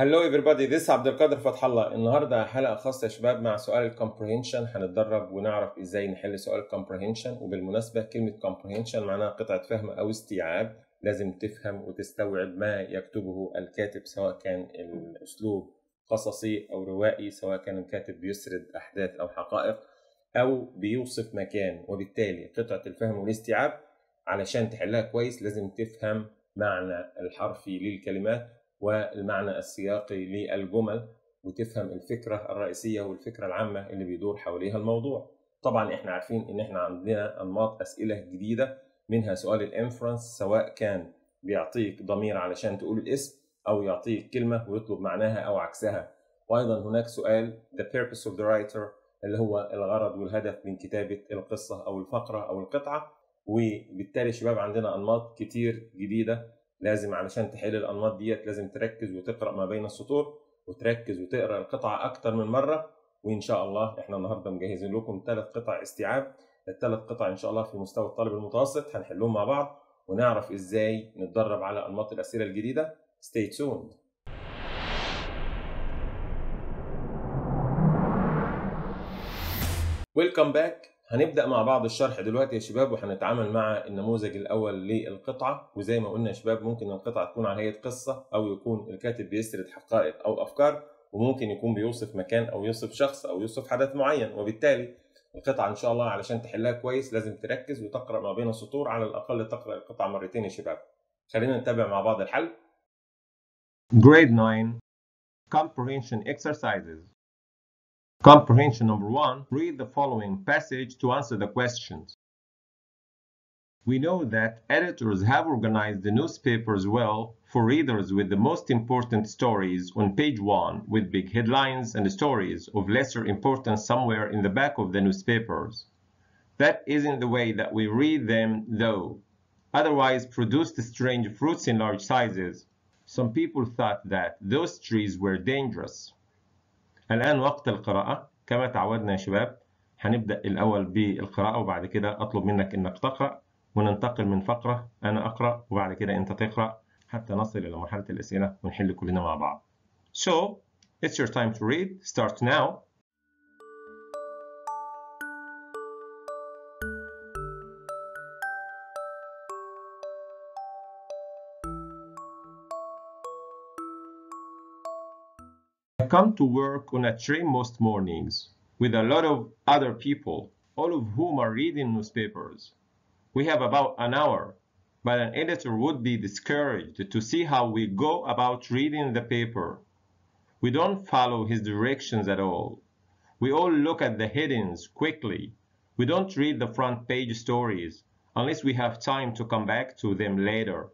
Hello this is عبد القادر فتح الله النهارده حلقة خاصة يا شباب مع سؤال ال comprehension هنتدرب ونعرف إزاي نحل سؤال ال comprehension وبالمناسبة كلمة comprehension معناها قطعة فهم أو استيعاب. لازم تفهم وتستوعب ما يكتبه الكاتب سواء كان الأسلوب قصصي أو روائي سواء كان الكاتب بيسرد أحداث أو حقائق أو بيوصف مكان. وبالتالي قطعة الفهم والاستيعاب علشان تحلها كويس لازم تفهم معنى الحرفي للكلمات. والمعنى السياقي للجمل وتفهم الفكرة الرئيسية والفكرة العامة اللي بيدور حواليها الموضوع. طبعا إحنا عارفين إن إحنا عندنا أنماط أسئلة جديدة منها سؤال الإنفرنس سواء كان بيعطيك ضمير علشان تقول الاسم أو يعطيك كلمة ويطلب معناها أو عكسها. وأيضا هناك سؤال the purpose of the writer اللي هو الغرض والهدف من كتابة القصة أو الفقرة أو القطعة. وبالتالي شباب عندنا أنماط كتير جديدة لازم علشان تحل الأنماط ديت لازم تركز وتقرأ ما بين السطور وتركز وتقرأ القطعة أكتر من مرة وإن شاء الله إحنا النهارده مجهزين لكم ثلاث قطع استيعاب. الثلاث قطع إن شاء الله في مستوى الطالب المتوسط هنحلهم مع بعض ونعرف إزاي نتدرب على أنماط الأسئلة الجديدة. Stay tuned. ويلكم باك هنبدأ مع بعض الشرح دلوقتي يا شباب وهنتعامل مع النموذج الأول للقطعة. وزي ما قلنا يا شباب ممكن القطعة تكون على هيئة قصة أو يكون الكاتب بيسرد حقائق أو أفكار وممكن يكون بيوصف مكان أو يوصف شخص أو يوصف حدث معين. وبالتالي القطعة إن شاء الله علشان تحلها كويس لازم تركز وتقرأ ما بين السطور على الأقل تقرأ القطعة مرتين يا شباب. خلينا نتابع مع بعض الحل. Grade 9 Comprehension Exercises. Comprehension number one, read the following passage to answer the questions. We know that editors have organized the newspapers well for readers with the most important stories on page one with big headlines and stories of lesser importance somewhere in the back of the newspapers. That isn't the way that we read them though. Otherwise produced strange fruits in large sizes. Some people thought that those trees were dangerous. الآن وقت القراءة كما تعودنا يا شباب هنبدأ الأول بالقراءة وبعد كده أطلب منك إنك تقرأ وننتقل من فقرة أنا أقرأ وبعد كده أنت تقرأ حتى نصل إلى مرحلة الأسئلة ونحل كلنا مع بعض. So, it's your time to read. Start now. Come to work on a train most mornings with a lot of other people, all of whom are reading newspapers. We have about an hour, but an editor would be discouraged to see how we go about reading the paper. We don't follow his directions at all. We all look at the headings quickly. We don't read the front page stories unless we have time to come back to them later.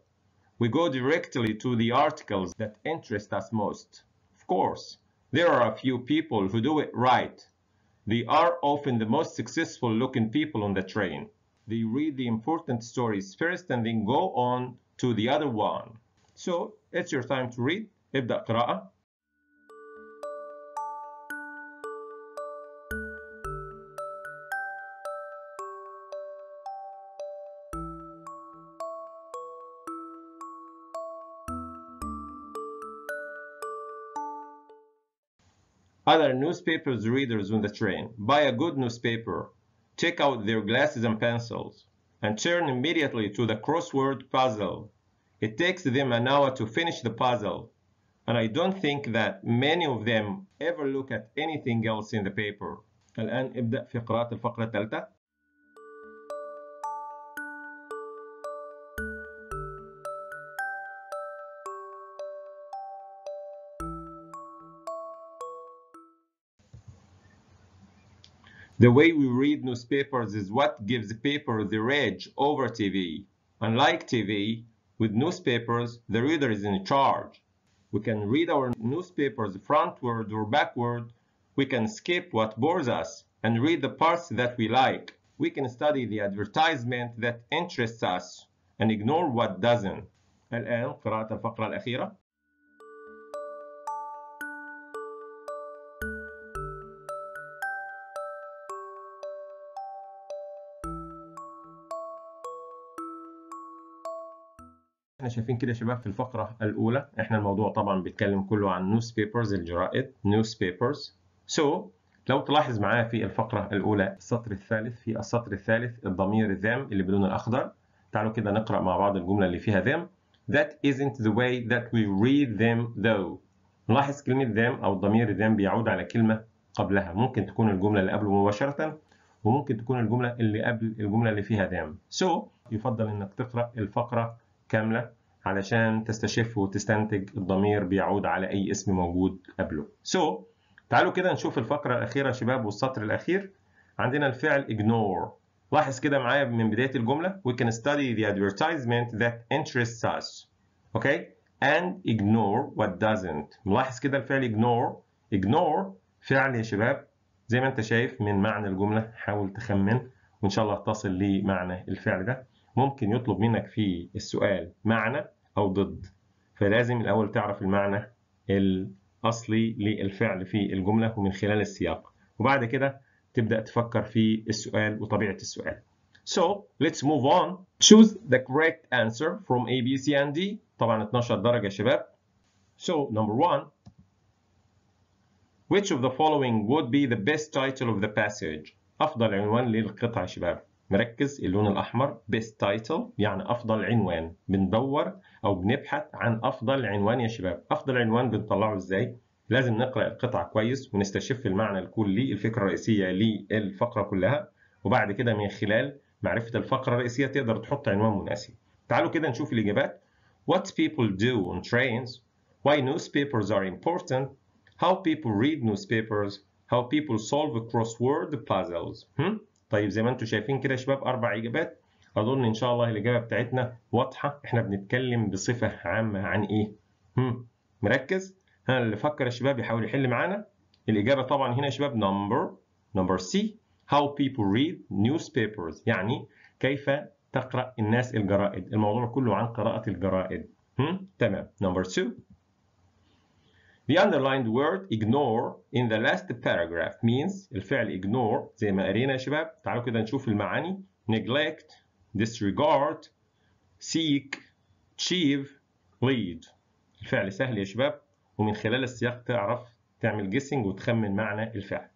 We go directly to the articles that interest us most. Of course, there are a few people who do it right. They are often the most successful looking people on the train. They read the important stories first and then go on to the other one. So, it's your time to read. ابدأ قراءة. Other newspapers readers on the train. Buy a good newspaper. Take out their glasses and pencils. And turn immediately to the crossword puzzle. It takes them an hour to finish the puzzle. And I don't think that many of them ever look at anything else in the paper. الآن ابدأ في قراءة الفقرة الثالثة. The way we read newspapers is what gives the paper the edge over TV. Unlike TV, with newspapers, the reader is in charge. We can read our newspapers frontward or backward. We can skip what bores us and read the parts that we like. We can study the advertisement that interests us and ignore what doesn't. الآن قراءة الفقرة الأخيرة. شايفين كده يا شباب في الفقرة الأولى. إحنا الموضوع طبعا بيتكلم كله عن newspapers الجرائد newspapers. So لو تلاحظ معايا في الفقرة الأولى السطر الثالث في السطر الثالث الضمير them اللي باللون الأخضر. تعالوا كده نقرأ مع بعض الجملة اللي فيها them. That isn't the way that we read them though. نلاحظ كلمة them أو الضمير them بيعود على كلمة قبلها. ممكن تكون الجملة اللي قبله مباشرة وممكن تكون الجملة اللي قبل الجملة اللي فيها them. So يفضل إنك تقرأ الفقرة كاملة. علشان تستشف وتستنتج الضمير بيعود على أي اسم موجود قبله. So تعالوا كده نشوف الفقرة الأخيرة يا شباب والسطر الأخير. عندنا الفعل ignore. لاحظ كده معايا من بداية الجملة. We can study the advertisement that interests us. Okay? And ignore what doesn't. ملاحظ كده الفعل ignore. Ignore فعل يا شباب. زي ما انت شايف من معنى الجملة حاول تخمن وإن شاء الله تصل لمعنى الفعل ده. ممكن يطلب منك في السؤال معنى. أو ضد فلازم الأول تعرف المعنى الأصلي للفعل في الجملة ومن خلال السياق وبعد كده تبدأ تفكر في السؤال وطبيعة السؤال So let's move on. Choose the correct answer from A, B, C, and D. طبعا 12 درجة يا شباب. So number one. Which of the following would be the best title of the passage? أفضل عنوان للقطعة يا شباب. مركز اللون الأحمر best title يعني أفضل عنوان. بندور أو بنبحث عن أفضل عنوان يا شباب. أفضل عنوان بنطلعه إزاي؟ لازم نقرأ القطعة كويس ونستشف المعنى الكلي الفكرة الرئيسية للفقرة كلها وبعد كده من خلال معرفة الفقرة الرئيسية تقدر تحط عنوان مناسب. تعالوا كده نشوف الإجابات. What people do on trains, why newspapers are important, how people read newspapers, how people solve crossword puzzles. هم؟ طيب زي ما أنتم شايفين كده يا شباب أربع إجابات. أظن إن شاء الله الإجابة بتاعتنا واضحة. إحنا بنتكلم بصفة عامة عن إيه؟ هم؟ مركز؟ ها اللي فكر يا شباب يحاول يحل معانا. الإجابة طبعا هنا يا شباب number number C how people read newspapers يعني كيف تقرأ الناس الجرائد الموضوع كله عن قراءة الجرائد هم؟ تمام number two The underlined word ignore in the last paragraph means الفعل ignore زي ما قرينا يا شباب. تعالوا كده نشوف المعاني. Neglect disregard seek achieve lead. الفعل سهل يا شباب. ومن خلال السياق تعرف تعمل جيسنج وتخمن معنى الفعل.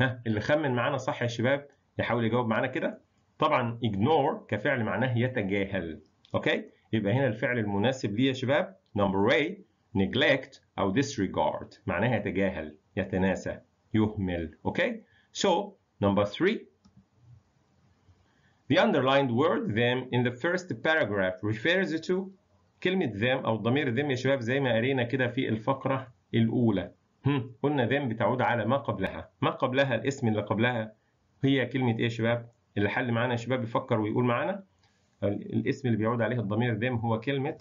ها اللي خمن معانا صح يا شباب يحاول يجاوب معانا كده. طبعا ignore كفعل معناه يتجاهل. Okay؟ يبقى هنا الفعل المناسب ليه يا شباب. Number A neglect أو disregard. معناها يتجاهل يتناسى يهمل. okay so number 3 the underlined word them in the first paragraph refers to كلمة them أو ضمير them يا شباب زي ما قرينا كده في الفقرة الأولى. هم. قلنا them بتعود على ما قبلها. ما قبلها الاسم اللي قبلها هي كلمة إيه يا شباب؟ اللي حل معانا يا شباب يفكر ويقول معانا. الاسم اللي بيعود عليه الضمير them هو كلمة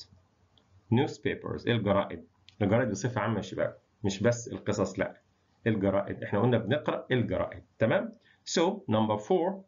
newspapers الجرائد؟ الجرائد بصفة عامة يا شباب مش بس القصص لا. الجرائد إحنا قلنا بنقرأ الجرائد تمام؟ So number four.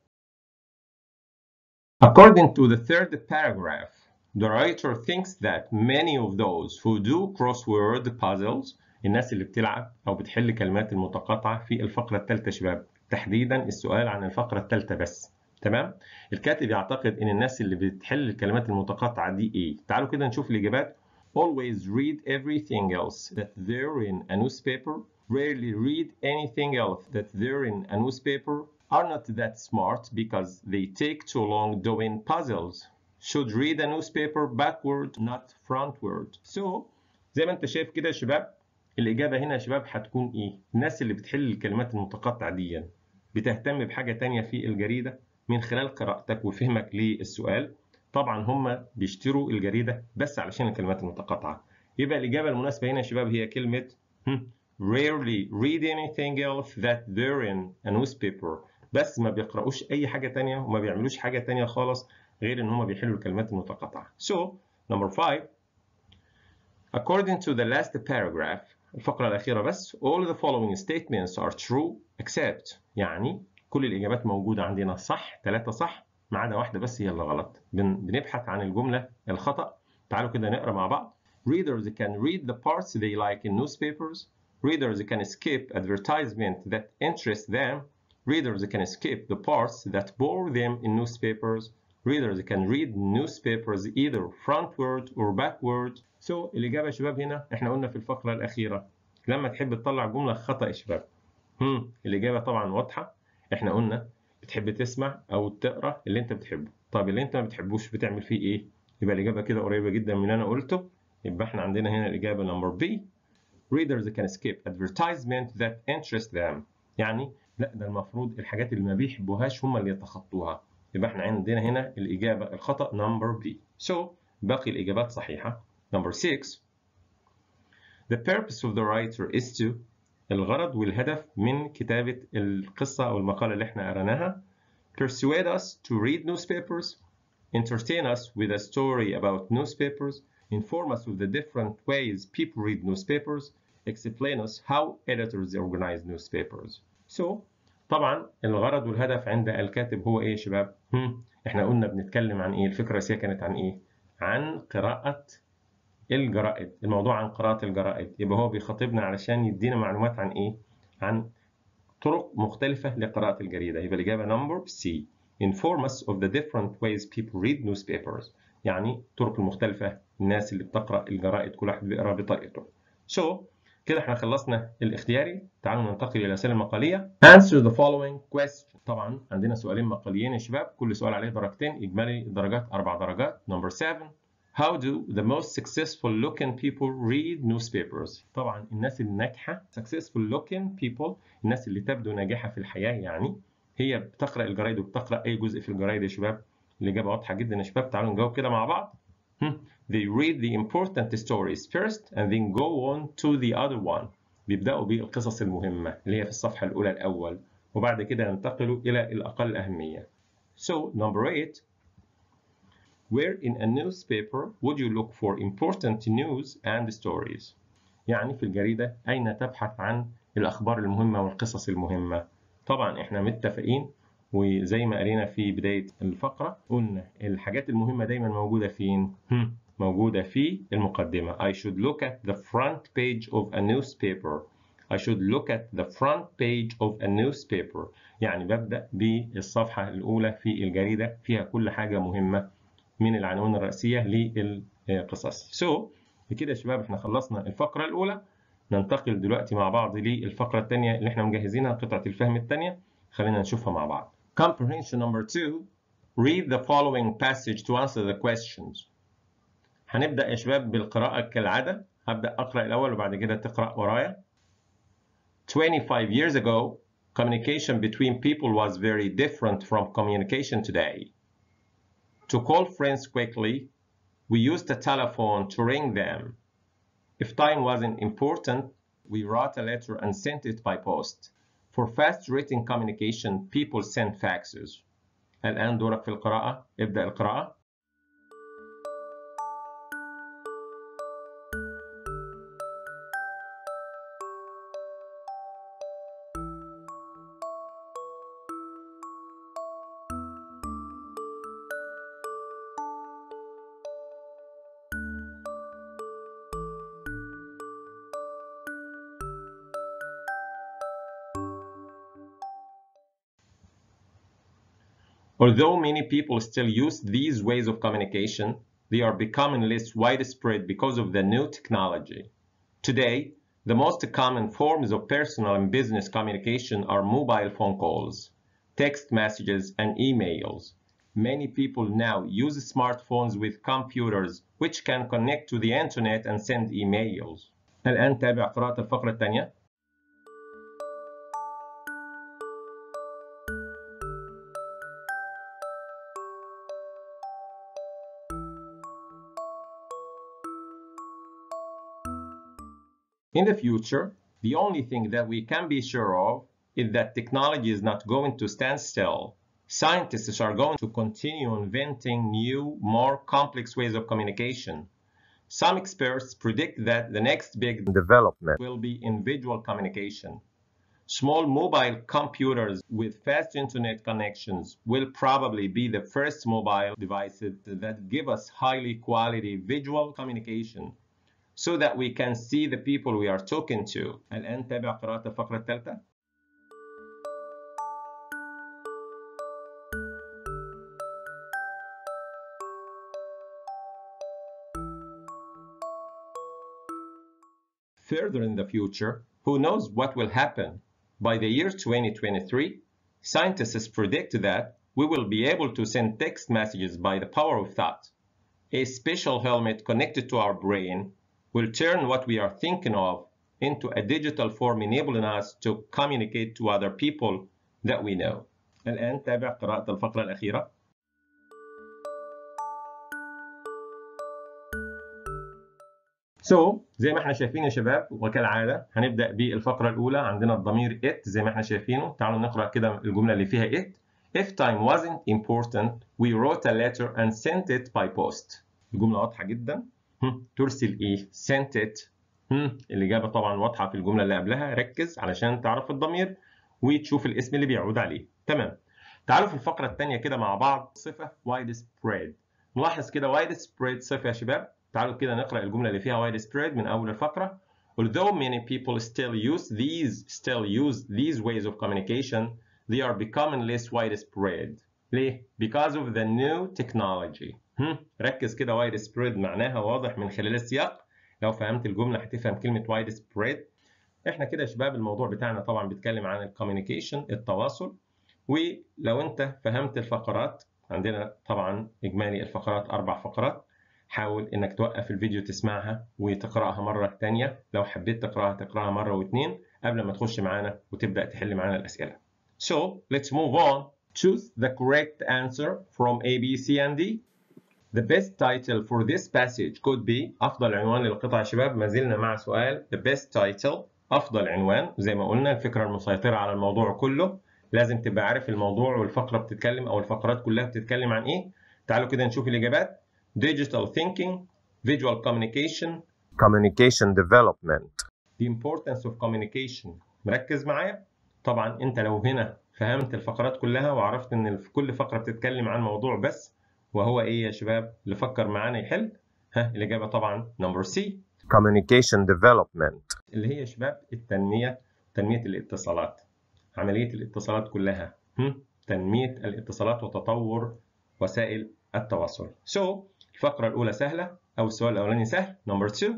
According to the third paragraph the writer thinks that many of those who do crossword puzzles الناس اللي بتلعب أو بتحل الكلمات المتقاطعة في الفقرة الثالثة يا شباب تحديدا السؤال عن الفقرة الثالثة بس تمام؟ الكاتب يعتقد إن الناس اللي بتحل الكلمات المتقاطعة دي إيه؟ تعالوا كده نشوف الإجابات always read everything else that there in a newspaper rarely read anything else that there in a newspaper are not that smart because they take too long doing puzzles should read a newspaper backward not frontward so زي ما انت شايف كده يا شباب الإجابة هنا يا شباب هتكون إيه؟ الناس اللي بتحل الكلمات المتقطعة دي بتهتم بحاجة تانية في الجريدة من خلال قراءتك وفهمك للسؤال طبعا هم بيشتروا الجريدة بس علشان الكلمات المتقاطعة. يبقى الإجابة المناسبة هنا يا شباب هي كلمة rarely read anything else that there in a newspaper. بس ما بيقرأوش أي حاجة تانية وما بيعملوش حاجة تانية خالص غير إن هم بيحلوا الكلمات المتقاطعة. So number five according to the last paragraph الفقرة الأخيرة بس all the following statements are true except يعني كل الإجابات موجودة عندنا صح ثلاثة صح. ما عدا واحدة بس هي اللي غلط بن, بنبحث عن الجملة الخطأ تعالوا كده نقرأ مع بعض readers can read the parts they like in newspapers readers can skip advertisement that interest them readers can skip the parts that bore them in newspapers readers can read newspapers either frontward or backward so الإجابة يا شباب هنا إحنا قلنا في الفقرة الأخيرة لما تحب تطلع جملة خطأ يا شباب هم الإجابة طبعا واضحة إحنا قلنا بتحب تسمع أو تقرأ اللي أنت بتحبه. طب اللي أنت ما بتحبوش بتعمل فيه إيه؟ يبقى الإجابة كده قريبة جدا من اللي أنا قلته. يبقى إحنا عندنا هنا الإجابة number B. Readers can skip advertisement that interest them. يعني لا ده المفروض الحاجات اللي ما بيحبوهاش هم اللي يتخطوها. يبقى إحنا عندنا هنا الإجابة الخطأ number B. So باقي الإجابات صحيحة. Number 6 the purpose of the writer is to الغرض والهدف من كتابة القصة أو المقالة اللي إحنا قرأناها persuade us to read newspapers entertain us with a story about newspapers inform us of the different ways people read newspapers explain us how editors organize newspapers so طبعا الغرض والهدف عند الكاتب هو إيه يا شباب. إحنا قلنا بنتكلم عن إيه الفكرة الرئيسيه كانت عن إيه عن قراءه الجرائد الموضوع عن قراءة الجرائد. يبقى هو بيخاطبنا علشان يدينا معلومات عن إيه؟ عن طرق مختلفة لقراءة الجريدة. يبقى الإجابة number C inform us of the different ways people read newspapers. يعني الطرق المختلفه الناس اللي بتقرأ الجرائد كل واحد بيقرأ بطريقته. So كده إحنا خلصنا الاختياري. تعالوا ننتقل إلى الاسئله المقاليه answer the following question. طبعا عندنا سؤالين مقاليين يا شباب. كل سؤال عليه درجتين. إجمالي الدرجات أربع درجات. Number 7 How do the most successful looking people read newspapers؟ طبعا الناس الناجحة successful looking people الناس اللي تبدو ناجحة في الحياة يعني هي بتقرأ الجرايد وبتقرأ أي جزء في الجرايد يا شباب الإجابة واضحة جدا يا شباب تعالوا نجاوب كده مع بعض They read the important stories first and then go on to the other one. بيبدأوا بالقصص المهمة اللي هي في الصفحة الأولى الأول وبعد كده ينتقلوا إلى الأقل أهمية. So number eight, where in a newspaper would you look for important news and stories? يعني في الجريدة أين تبحث عن الأخبار المهمة والقصص المهمة؟ طبعا إحنا متفقين وزي ما قرينا في بداية الفقرة قلنا الحاجات المهمة دايما موجودة فين؟ موجودة في المقدمة. I should look at the front page of a newspaper. I should look at the front page of a newspaper. يعني ببدأ بالصفحة الأولى في الجريدة فيها كل حاجة مهمة من العناوين الرئيسية للقصص. So بكده يا شباب إحنا خلصنا الفقرة الأولى. ننتقل دلوقتي مع بعض للفقرة الثانية اللي إحنا مجهزينها قطعة الفهم الثانية. خلينا نشوفها مع بعض. Comprehension number two. Read the following passage to answer the questions. هنبدأ يا شباب بالقراءة كالعادة هبدأ أقرأ الأول وبعد كده تقرأ ورايا 25 years ago communication between people was very different from communication today to call friends quickly we used a telephone to ring them if time wasn't important we wrote a letter and sent it by post for fast written communication people sent faxes الآن دورك في القراءة ابدأ القراءة Although many people still use these ways of communication, they are becoming less widespread because of the new technology. Today, the most common forms of personal and business communication are mobile phone calls, text messages, and emails. Many people now use smartphones with computers which can connect to the internet and send emails. الآن تابع قراءة الفقرة الثانية. In the future, the only thing that we can be sure of is that technology is not going to stand still. Scientists are going to continue inventing new, more complex ways of communication. Some experts predict that the next big development will be in visual communication. Small mobile computers with fast internet connections will probably be the first mobile devices that give us highly quality visual communication so that we can see the people we are talking to الآن تابع قراءة الفقرة الثالثة Further in the future, who knows what will happen? By the year 2023, scientists predict that we will be able to send text messages by the power of thought. A special helmet connected to our brain will turn what we are thinking of into a digital form enabling us to communicate to other people that we know. الآن تابع قراءة الفقرة الأخيرة. So زي ما احنا شايفين يا شباب وكالعادة هنبدأ بالفقرة الأولى عندنا الضمير it زي ما احنا شايفينه تعالوا نقرأ كده الجملة اللي فيها it If time wasn't important we wrote a letter and sent it by post الجملة واضحة جدا هم. ترسل إيه؟ sent it. هم. الإجابة طبعا واضحة في الجملة اللي قبلها. ركز علشان تعرف الضمير وتشوف الاسم اللي بيعود عليه. تمام. تعالوا في الفقرة الثانية كده مع بعض؟ صفة widespread نلاحظ كده widespread صفة يا شباب. تعالوا كده نقرأ الجملة اللي فيها widespread من أول الفقرة. Although many people still use these still use these ways of communication they are becoming less widespread. ليه؟ Because of the new technology؟ ركز كده widespread معناها واضح من خلال السياق. لو فهمت الجملة هتفهم كلمة widespread إحنا كده يا شباب الموضوع بتاعنا طبعا بيتكلم عن الكوميونيكيشن التواصل. ولو أنت فهمت الفقرات عندنا طبعا إجمالي الفقرات أربع فقرات. حاول إنك توقف الفيديو تسمعها وتقرأها مرة ثانية لو حبيت تقرأها تقرأها مرة واثنين قبل ما تخش معانا وتبدأ تحل معانا الأسئلة. So let's move on. Choose the correct answer from A B C and D. The best title for this passage could be أفضل عنوان للقطع يا شباب. ما زلنا مع سؤال. The best title أفضل عنوان. زي ما قلنا الفكرة المسيطرة على الموضوع كله. لازم تبقى عارف الموضوع والفقرة بتتكلم أو الفقرات كلها بتتكلم عن إيه. تعالوا كده نشوف الإجابات. Digital thinking Visual communication. Communication development. The importance of communication. مركز معايا؟ طبعا أنت لو هنا فهمت الفقرات كلها وعرفت إن في كل فقرة بتتكلم عن موضوع بس وهو إيه يا شباب؟ اللي فكر معانا يحل. ها الإجابة طبعا number C communication development. اللي هي يا شباب التنمية تنمية الاتصالات. عملية الاتصالات كلها. هم؟ تنمية الاتصالات وتطور وسائل التواصل. So الفقرة الأولى سهلة أو السؤال الأولاني سهل. Number two.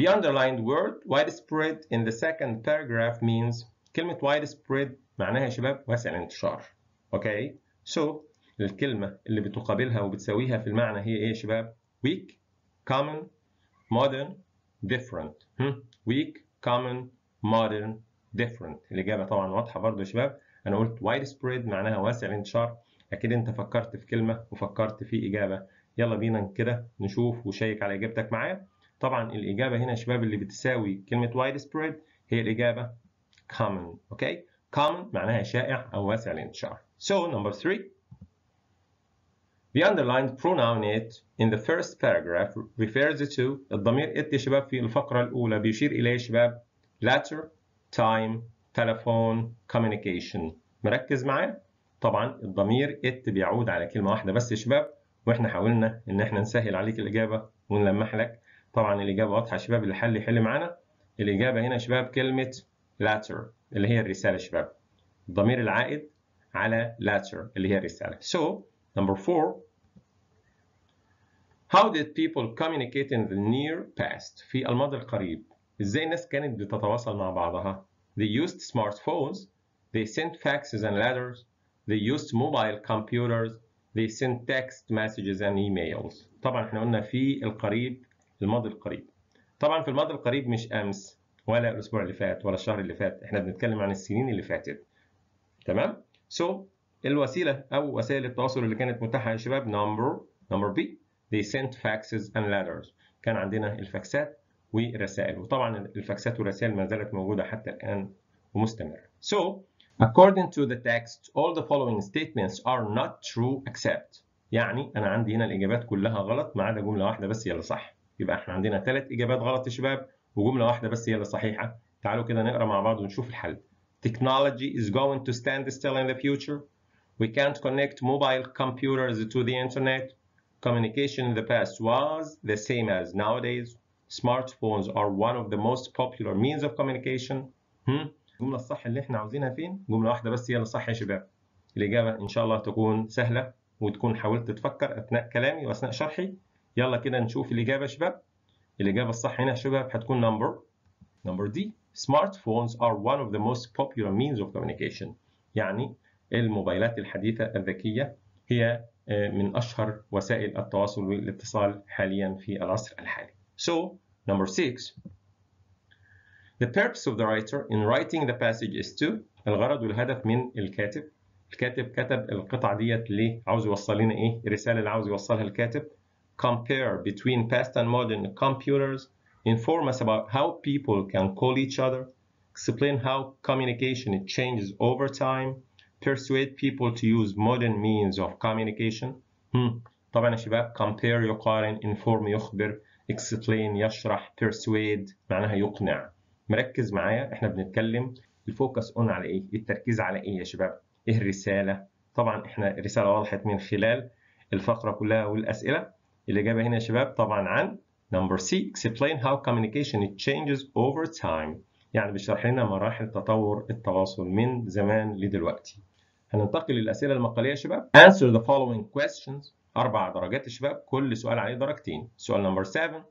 The underlined word widespread in the second paragraph means كلمة widespread معناها يا شباب واسع الانتشار. أوكي so الكلمة اللي بتقابلها وبتساويها في المعنى هي إيه يا شباب؟ Weak common modern different. weak common modern different. الإجابة طبعا واضحة برضو يا شباب. أنا قلت widespread معناها واسع الانتشار. أكيد أنت فكرت في كلمة وفكرت في إجابة. يلا بينا كده نشوف وشيك على إجابتك معايا. طبعا الإجابة هنا يا شباب اللي بتساوي كلمة widespread هي الإجابة common. أوكي؟ common معناها شائع أو واسع الانتشار. So number three. The underlined pronoun it in the first paragraph refers to الضمير it شباب في الفقرة الأولى بيشير إليه شباب letter, time, telephone, communication. مركز معايا؟ طبعا الضمير it بيعود على كلمة واحدة بس يا شباب وإحنا حاولنا إن إحنا نسهل عليك الإجابة ونلمح لك. طبعا الإجابة واضحة يا شباب اللي حل يحل معانا. الإجابة هنا يا شباب كلمة letter اللي هي الرسالة يا شباب. الضمير العائد على letter اللي هي الرسالة. So number four How did people communicate in the near past? في الماضي القريب. إزاي الناس كانت بتتواصل مع بعضها؟ They used smartphones. They sent faxes and letters. They used mobile computers. They sent text messages and emails. طبعا إحنا قلنا في القريب الماضي القريب. طبعا في الماضي القريب مش أمس ولا الأسبوع اللي فات ولا الشهر اللي فات. إحنا بنتكلم عن السنين اللي فاتت. تمام؟ So الوسيلة أو وسائل التواصل اللي كانت متاحة يا شباب number number B they sent faxes and letters كان عندنا الفاكسات والرسائل وطبعا الفاكسات والرسائل ما زالت موجودة حتى الآن ومستمرة. So, according to the text, all the following statements are not true except يعني أنا عندي هنا الإجابات كلها غلط ما عدا جملة واحدة بس هي اللي صح. يبقى إحنا عندنا ثلاث إجابات غلط يا شباب وجملة واحدة بس هي اللي صحيحة. تعالوا كده نقرأ مع بعض ونشوف الحل. Technology is going to stand still in the future. We can't connect mobile computers to the internet. Communication in the past was the same as nowadays. Smartphones are one of the most popular means of communication. هم؟ الجملة الصح اللي احنا عاوزينها فين؟ جملة واحدة بس هي اللي صح يا شباب. الإجابة إن شاء الله تكون سهلة وتكون حاولت تفكر أثناء كلامي وأثناء شرحي. يلا كده نشوف الإجابة يا شباب. الإجابة الصح هنا يا شباب هتكون number number D smartphones are one of the most popular means of communication يعني الموبايلات الحديثة الذكية هي من أشهر وسائل التواصل والاتصال حاليا في العصر الحالي. So, number six, the purpose of the writer in writing the passage is to الغرض والهدف من الكاتب الكاتب كتب القطعة ديت ليه؟ عاوز يوصل لنا إيه؟ الرسالة اللي عاوز يوصلها الكاتب compare between past and modern computers inform us about how people can call each other explain how communication changes over time persuade people to use modern means of communication. Hmm. طبعا يا شباب compare يقارن inform يخبر explain يشرح persuade معناها يقنع. مركز معايا إحنا بنتكلم ال focus on على إيه؟ التركيز على إيه يا شباب؟ إيه الرسالة؟ طبعا إحنا الرسالة وضحت من خلال الفقرة كلها والأسئلة. الإجابة هنا يا شباب طبعا عن number C explain how communication changes over time. يعني بيشرح لنا مراحل تطور التواصل من زمان لدلوقتي. هننتقل للأسئلة المقالية يا شباب. Answer the following questions. أربع درجات يا شباب. كل سؤال عليه درجتين. سؤال نمبر 7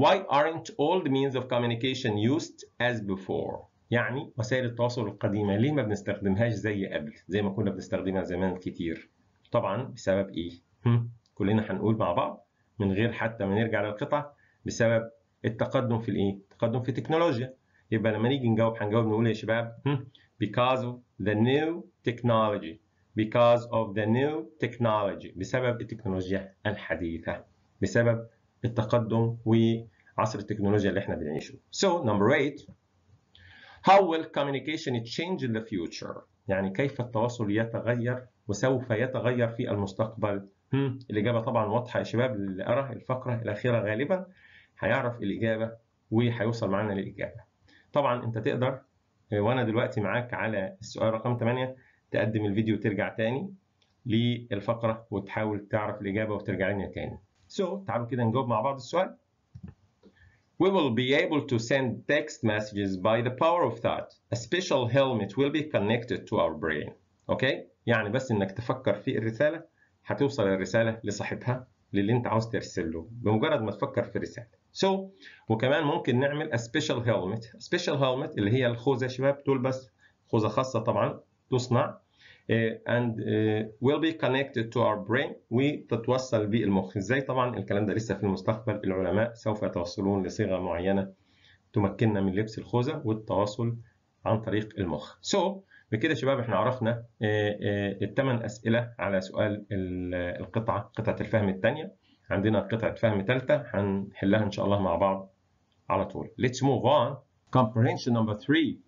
why aren't all the means of communication used as before? يعني وسائل التواصل القديمة ليه ما بنستخدمهاش زي قبل زي ما كنا بنستخدمها زمان كتير؟ طبعا بسبب هم؟ كلنا هنقول مع بعض من غير حتى ما نرجع للقطع. بسبب التقدم في الإيه؟ التقدم في التكنولوجيا يبقى لما نيجي نجاوب هنجاوب نقول يا شباب؟ because of the new technology. Because of the new technology. بسبب التكنولوجيا الحديثة. بسبب التقدم وعصر التكنولوجيا اللي إحنا بنعيشه. So number eight. How will communication change in the future? يعني كيف التواصل يتغير وسوف يتغير في المستقبل؟ هم. الإجابة طبعا واضحة يا شباب اللي أرى الفقرة الأخيرة غالبا هيعرف الإجابة وهيوصل معنا للإجابة. طبعا أنت تقدر وأنا دلوقتي معاك على السؤال رقم 8 تقدم الفيديو وترجع تاني للفقرة وتحاول تعرف الإجابة وترجع لنا تاني. So تعالوا كده نجاوب مع بعض السؤال. We will be able to send text messages by the power of thought. A special helmet will be connected to our brain. أوكي؟ okay? يعني بس إنك تفكر في الرسالة هتوصل الرسالة لصاحبها للي أنت عاوز ترسل له بمجرد ما تفكر في الرسالة. So وكمان ممكن نعمل helmet. A special helmet اللي هي الخوذة يا شباب تلبس خوذة خاصة طبعا تصنع uh, and uh, will be connected to our brain وتتوصل بالمخ. إزاي طبعا الكلام ده لسه في المستقبل العلماء سوف يتوصلون لصيغة معينة تمكننا من لبس الخوذة والتواصل عن طريق المخ. So بكده يا شباب إحنا عرفنا الثمان أسئلة على سؤال القطعة قطعة الفهم الثانية. عندنا قطعة فهم ثالثة هنحلها إن شاء الله مع بعض على طول. Let's move on. Comprehension number three.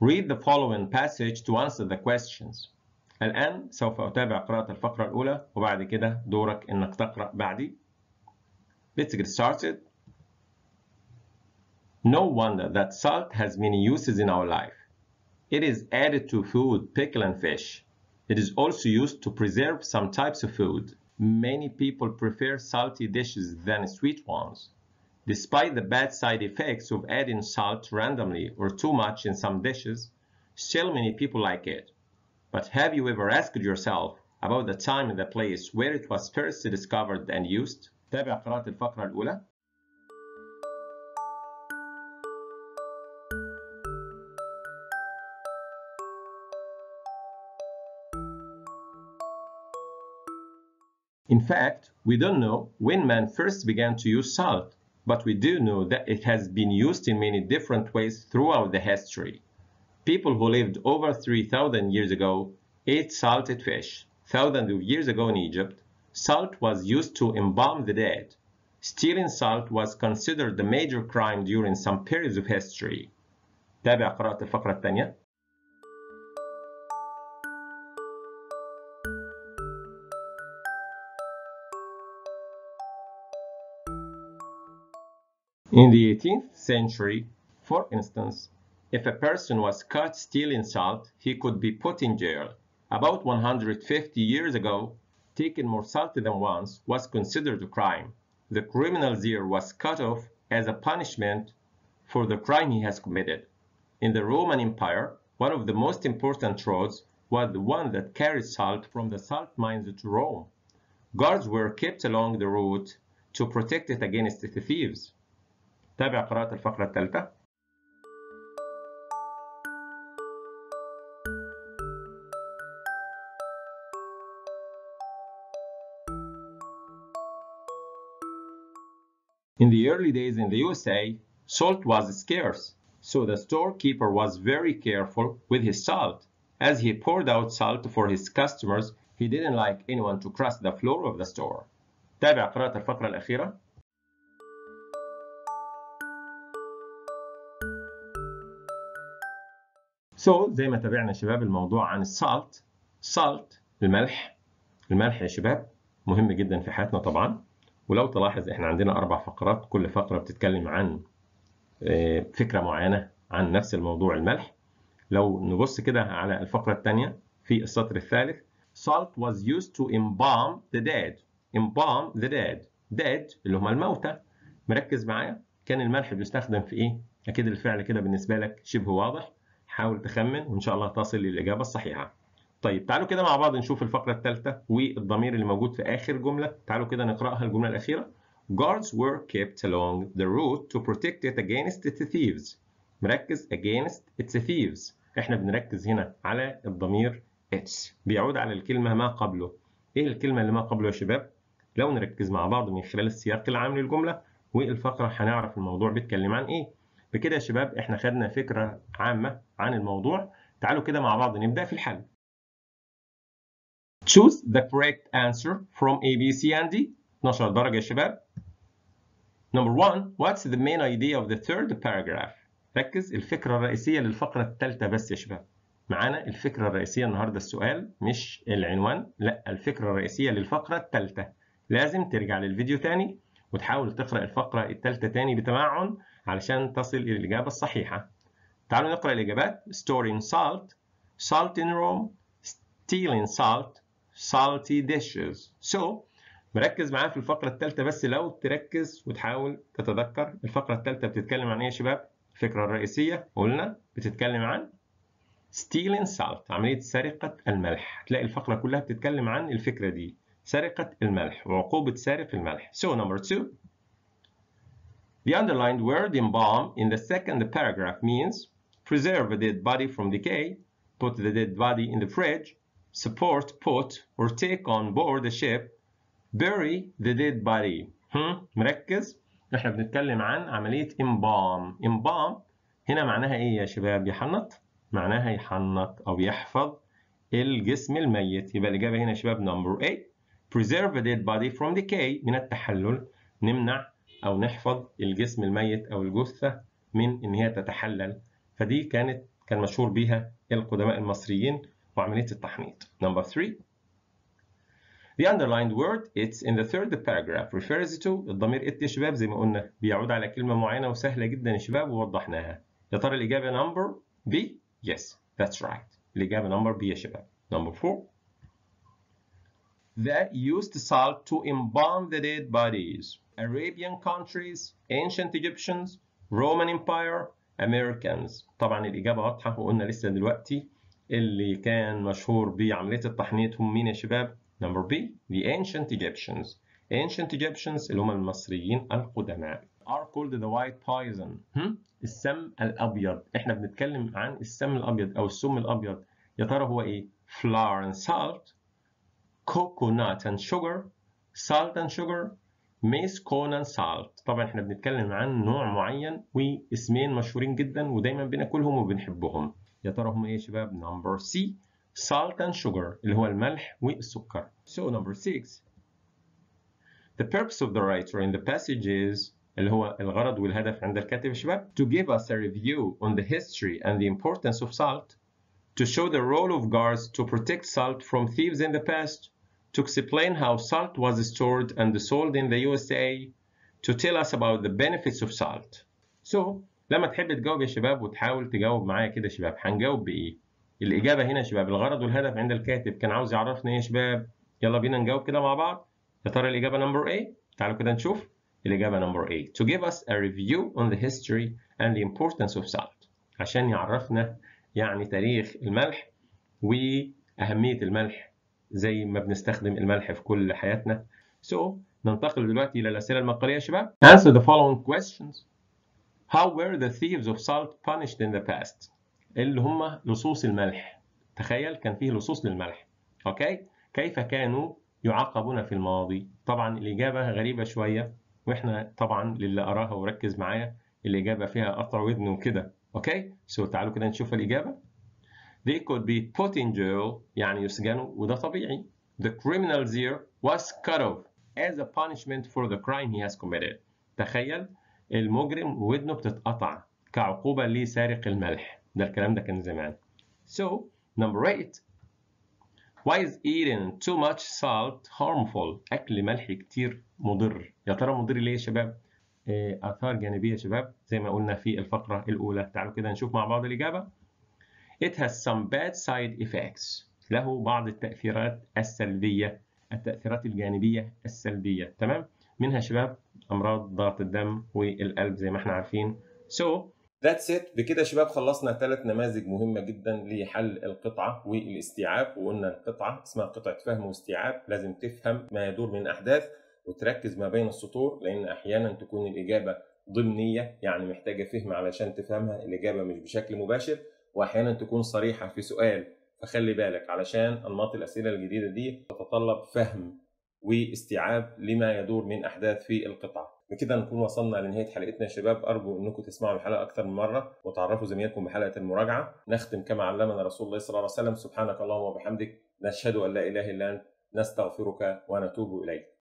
Read the following passage to answer the questions. الآن سوف أتابع قراءة الفقرة الأولى وبعد كده دورك إنك تقرأ بعدي. Let's get started. No wonder that salt has many uses in our life. It is added to food, pickle, and fish. It is also used to preserve some types of food. Many people prefer salty dishes than sweet ones. Despite the bad side effects of adding salt randomly or too much in some dishes, still many people like it. But have you ever asked yourself about the time and the place where it was first discovered and used? تابع قراءة الفقرة الأولى. In fact, we don't know when man first began to use salt, but we do know that it has been used in many different ways throughout the history. People who lived over 3,000 years ago ate salted fish. Thousands of years ago in Egypt, salt was used to embalm the dead. Stealing salt was considered a major crime during some periods of history. تابع قراءة الفقرة الثانية. In oh. the 18th century, for instance, if a person was caught stealing salt, he could be put in jail. About 150 years ago, taking more salt than once was considered a crime. The criminal's ear was cut off as a punishment for the crime he has committed. In the Roman Empire, one of the most important roads was the one that carried salt from the salt mines to Rome. Guards were kept along the route to protect it against the thieves تابع قراءة الفقرة الثالثة In the early days in the USA, salt was scarce, so the storekeeper was very careful with his salt. As he poured out salt for his customers, he didn't like anyone to cross the floor of the store. تابع قراءة الفقرة الأخيرة. So زي ما تابعنا شباب الموضوع عن السالت salt الملح الملح يا شباب مهم جدا في حياتنا طبعا. ولو تلاحظ إحنا عندنا أربع فقرات كل فقرة بتتكلم عن فكرة معينة عن نفس الموضوع الملح. لو نبص كده على الفقرة الثانية في السطر الثالث salt was used to embalm the dead. Embalm the dead. Dead اللي هم الموتى. مركز معايا؟ كان الملح بيستخدم في إيه؟ أكيد الفعل كده بالنسبة لك شبه واضح. حاول تخمن وإن شاء الله تصل للإجابة الصحيحة. طيب تعالوا كده مع بعض نشوف الفقرة الثالثة والضمير اللي موجود في آخر جملة. تعالوا كده نقرأها الجملة الأخيرة. Guards were kept along the route to protect it against the thieves. مركز against its thieves. إحنا بنركز هنا على الضمير its. بيعود على الكلمة ما قبله. إيه الكلمة اللي ما قبله يا شباب؟ لو نركز مع بعض من خلال السياق العام للجملة والفقرة هنعرف الموضوع بيتكلم عن إيه. بكده يا شباب إحنا خدنا فكرة عامة عن الموضوع تعالوا كده مع بعض نبدأ في الحل Choose the correct answer from A, B, C, and D. 12 درجة يا شباب. Number one, what's the main idea of the third paragraph? ركز الفكرة الرئيسية للفقرة الثالثة بس يا شباب. معانا الفكرة الرئيسية النهاردة السؤال مش العنوان، لا الفكرة الرئيسية للفقرة الثالثة. لازم ترجع للفيديو تاني وتحاول تقرأ الفقرة الثالثة تاني بتمعن علشان تصل إلى الإجابة الصحيحة. تعالوا نقرأ الإجابات. Storing salt, salt in Rome, stealing salt, salty dishes. So مركز معايا في الفقرة الثالثة بس لو تركز وتحاول تتذكر الفقرة الثالثة بتتكلم عن إيه يا شباب؟ الفكرة الرئيسية قلنا بتتكلم عن stealing salt عملية سرقة الملح هتلاقي الفقرة كلها بتتكلم عن الفكرة دي سرقة الملح وعقوبة سارق الملح. So number two The underlined word embalm in the second paragraph means preserve a dead body from decay, put the dead body in the fridge, support, put, or take on board the ship, bury the dead body. هم؟ مركز؟ احنا بنتكلم عن عملية embalm. embalm هنا معناها ايه يا شباب؟ يحنط؟ معناها يحنط أو يحفظ الجسم الميت. يبقى الإجابة هنا يا شباب number 8. Preserve a dead body from decay من التحلل. نمنع أو نحفظ الجسم الميت أو الجثة من إن هي تتحلل. فدي كانت كان مشهور بيها القدماء المصريين وعملية التحنيط. Number three. The underlined word it's in the third paragraph refers to الضمير it شباب زي ما قلنا بيعود على كلمة معينة وسهلة جدا يا شباب ووضحناها. يا ترى الإجابة number B? Yes, that's right. الإجابة number B يا شباب. Number four. That used salt to embalm the dead bodies. Arabian countries, ancient Egyptians, Roman Empire, Americans. طبعا الإجابة واضحة وقلنا لسه دلوقتي اللي كان مشهور بعملية التحنيط هم مين يا شباب؟ Number B the ancient Egyptians. Ancient Egyptians اللي هم المصريين القدماء. Are called the white poison. هم؟ السم الأبيض. إحنا بنتكلم عن السم الأبيض أو السم الأبيض. يا ترى هو إيه؟ Flour and salt, coconut and sugar, salt and sugar, maize corn and salt. طبعا إحنا بنتكلم عن نوع معين واسمين مشهورين جدا ودايما بناكلهم وبنحبهم. يا ترى هم ايه يا شباب؟ number C salt and sugar اللي هو الملح والسكر. So number six The purpose of the writer in the passage is اللي هو الغرض والهدف عند الكاتب يا شباب to give us a review on the history and the importance of salt to show the role of guards to protect salt from thieves in the past to explain how salt was stored and sold in the USA to tell us about the benefits of salt. So لما تحب تجاوب يا شباب وتحاول تجاوب معايا كده يا شباب هنجاوب بإيه؟ الإجابة هنا يا شباب الغرض والهدف عند الكاتب. كان عاوز يعرفنا إيه يا شباب. يلا بينا نجاوب كده مع بعض. يا ترى الإجابة number إيه تعالوا كده نشوف. الإجابة number A to give us a review on the history and the importance of salt. عشان يعرفنا يعني تاريخ الملح وأهمية الملح. زي ما بنستخدم الملح في كل حياتنا. So ننتقل دلوقتي إلى الأسئلة المقاليه يا شباب. Answer the following questions. How were the thieves of salt punished in the past? اللي هم لصوص الملح. تخيل كان فيه لصوص للملح. أوكي كيف كانوا يعاقبون في الماضي؟ طبعا الإجابة غريبة شوية وإحنا طبعا للي اراها وركز معايا الإجابة فيها قطع ودن وكده. okay so تعالوا كده نشوف الإجابة. They could be put in jail يعني يسجنوا وده طبيعي. The criminal's ear was cut off as a punishment for the crime he has committed. تخيل المجرم ودنه بتتقطع كعقوبة لسارق الملح. ده الكلام ده كان زمان. So number eight. Why is eating too much salt harmful? أكل ملح كتير مضر. يا ترى مضر ليه يا شباب؟ آه، آثار جانبية يا شباب. زي ما قلنا في الفقرة الأولى. تعالوا كده نشوف مع بعض الإجابة. It has some bad side effects. له بعض التأثيرات السلبية التأثيرات الجانبية السلبية. تمام؟ منها شباب أمراض ضغط الدم والقلب زي ما إحنا عارفين. So That's it. بكده شباب خلصنا ثلاث نماذج مهمة جدا لحل القطعة والاستيعاب. وقلنا القطعة اسمها قطعة فهم واستيعاب. لازم تفهم ما يدور من أحداث وتركز ما بين السطور لأن أحيانا تكون الإجابة ضمنية يعني محتاجة فهم علشان تفهمها. الإجابة مش بشكل مباشر. وأحيانا تكون صريحة في سؤال فخلي بالك علشان أنماط الأسئلة الجديدة دي تتطلب فهم واستيعاب لما يدور من أحداث في القطعة بكده نكون وصلنا لنهاية حلقتنا يا شباب. أرجو أنكم تسمعوا الحلقة أكثر من مرة وتعرفوا زميلكم بحلقة المراجعة. نختم كما علمنا رسول الله صلى الله عليه وسلم سبحانك اللهم وبحمدك نشهد أن لا إله إلا أنت نستغفرك ونتوب إليك.